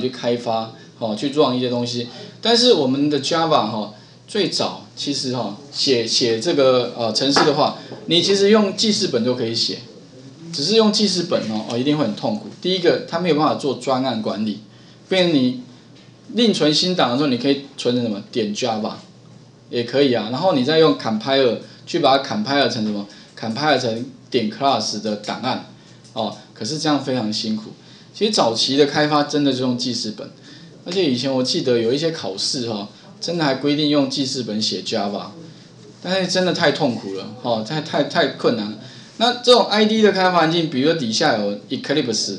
去开发，哦，去做一些东西。但是我们的 Java 哈，最早其实哈写写这个呃程式的话，你其实用记事本就可以写，只是用记事本哦哦一定会很痛苦。第一个，它没有办法做专案管理，变成你另存新档的时候，你可以存成什么点 Java，也可以啊。然后你再用 compiler 去把它 compile 成什么 compile 成点 class 的档案，哦，可是这样非常辛苦。其实早期的开发真的是用记事本。而且以前我记得有一些考试哈，真的还规定用记事本写 Java，但是真的太痛苦了，哈，太太太困难。那这种 ID 的开发环境，比如说底下有 Eclipse，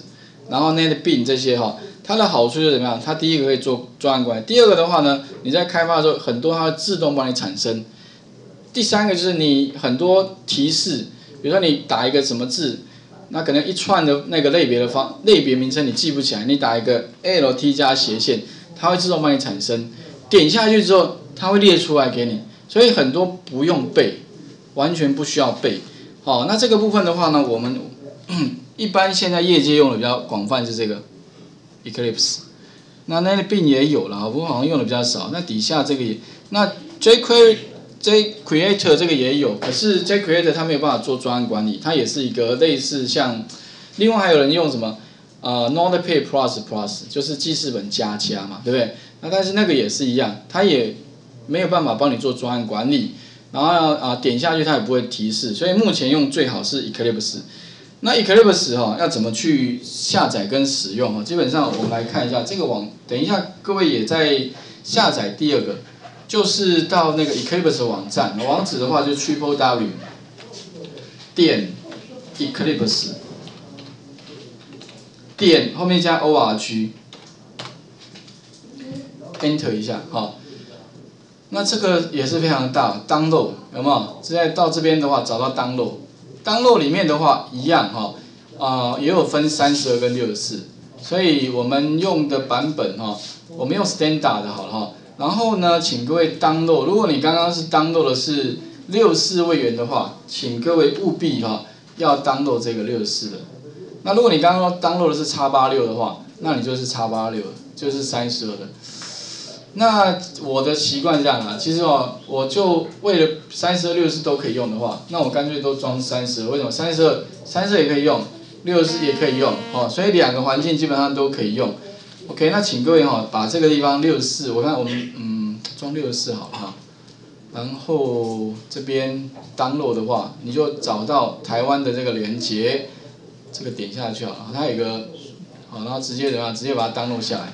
然后 NetBean 这些哈，它的好处是怎么样？它第一个可以做专案管理，第二个的话呢，你在开发的时候很多它会自动帮你产生。第三个就是你很多提示，比如说你打一个什么字。那可能一串的那个类别的方类别名称你记不起来，你打一个 L T 加斜线，它会自动帮你产生。点下去之后，它会列出来给你，所以很多不用背，完全不需要背。好，那这个部分的话呢，我们 一般现在业界用的比较广泛是这个 Eclipse。那那个病也有了，不过好像用的比较少。那底下这个也，那 jQuery。J Creator 这个也有，可是 J Creator 它没有办法做专案管理，它也是一个类似像，另外还有人用什么，呃，Notepad Plus Plus 就是记事本加加嘛，对不对？那但是那个也是一样，它也没有办法帮你做专案管理，然后啊点下去它也不会提示，所以目前用最好是 Eclipse。那 Eclipse 哈要怎么去下载跟使用哈？基本上我们来看一下这个网，等一下各位也在下载第二个。就是到那个 Eclipse 网站，网址的话就 Triple W 点 Eclipse 点后面加 org，Enter 一下哈。那这个也是非常大，Download 有没有？现在到这边的话，找到 Download，Download 里面的话一样哈，啊也有分三十二跟六十四，所以我们用的版本哈，我们用 Standard 的好了哈。然后呢，请各位 download。如果你刚刚是 download 的是六四位元的话，请各位务必哈要 download 这个六四的。那如果你刚刚 download 的是叉八六的话，那你就是叉八六，就是三十二的。那我的习惯这样啊，其实哦，我就为了三十二、六四都可以用的话，那我干脆都装三十二。为什么？三十二、三十二也可以用，六四也可以用，哦，所以两个环境基本上都可以用。OK，那请各位哈，把这个地方六十四，我看我们嗯装六十四好了哈，然后这边 download 的话，你就找到台湾的这个连接，这个点下去好了，它有个好，然后直接怎么样，直接把它 download 下来，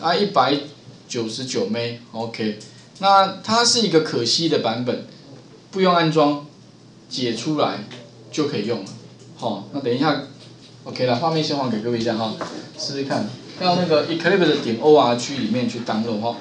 啊一百九十九 M，OK，那它是一个可惜的版本，不用安装，解出来就可以用了，好，那等一下 OK 了，画面先还给各位一下哈，试试看。到那个 Eclipse 点 org 里面去 download 哈。